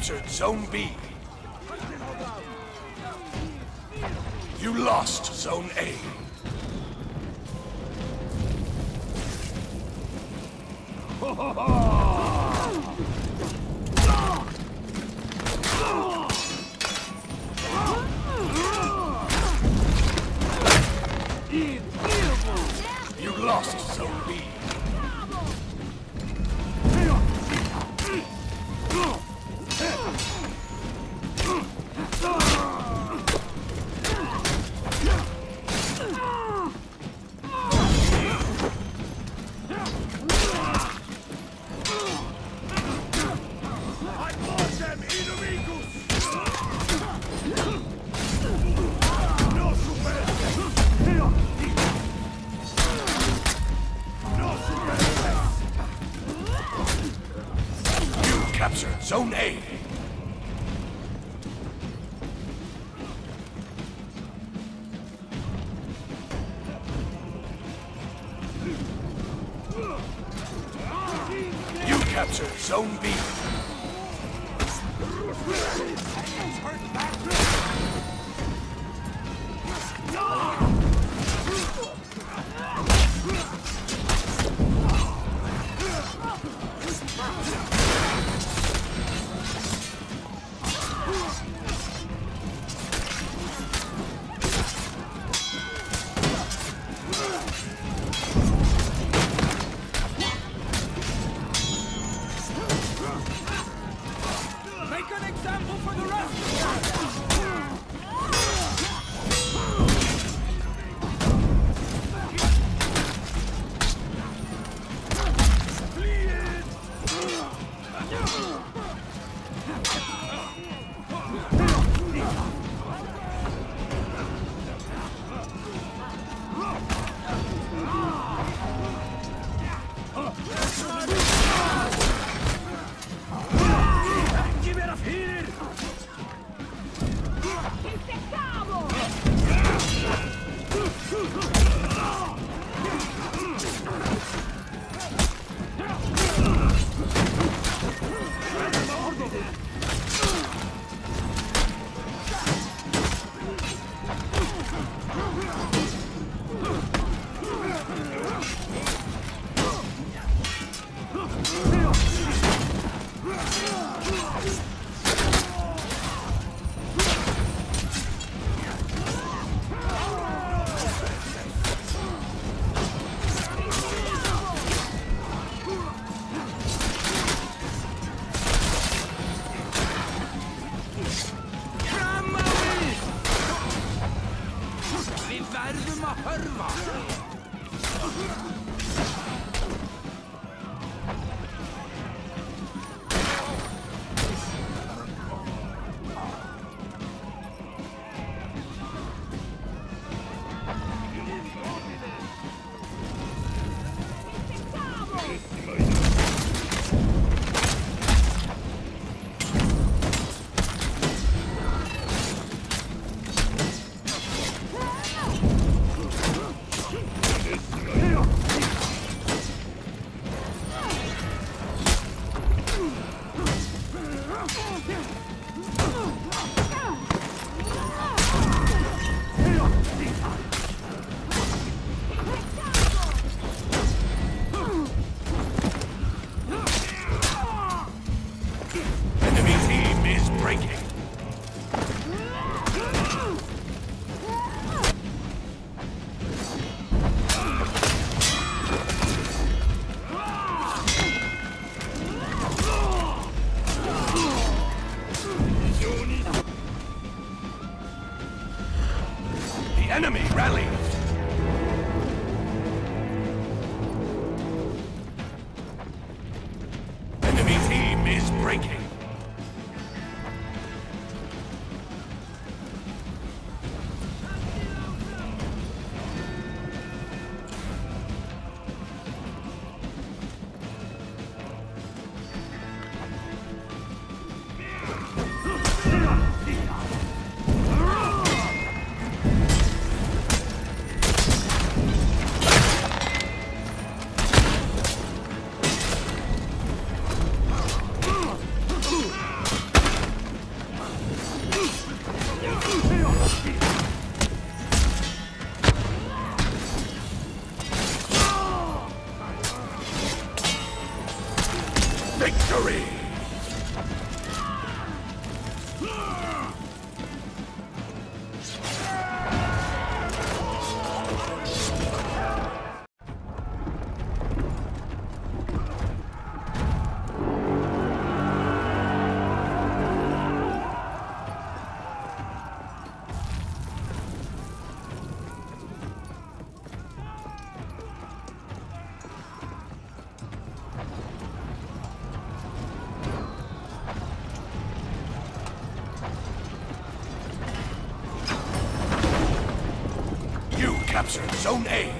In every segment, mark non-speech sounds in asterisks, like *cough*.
captured Zone B. You lost Zone A. *laughs* You lost Zone B. captured Zone A. Make an example for the rest of 喷吧 enemy rallied. Zone A.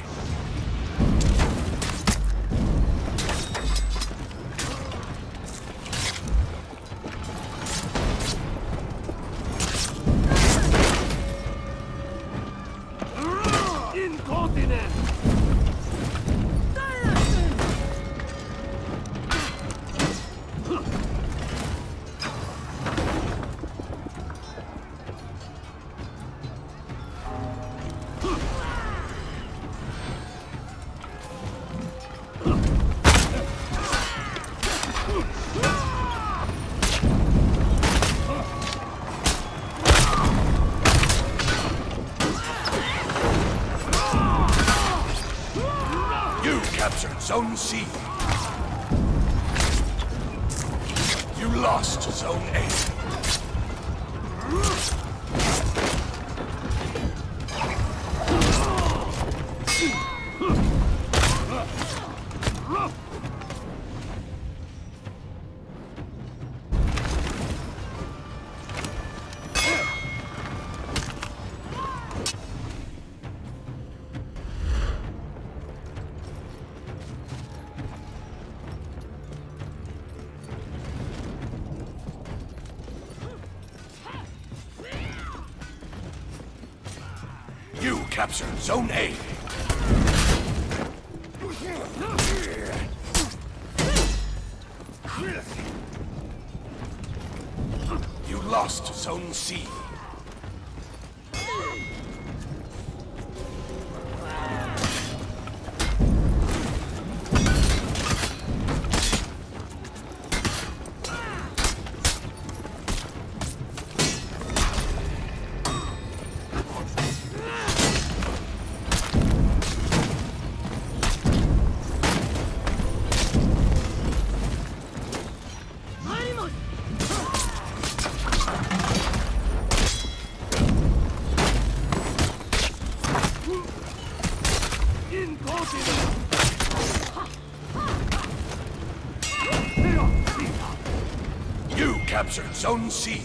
Zone C. You lost Zone A. You captured Zone A. You lost Zone C. Zone C.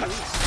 Yes.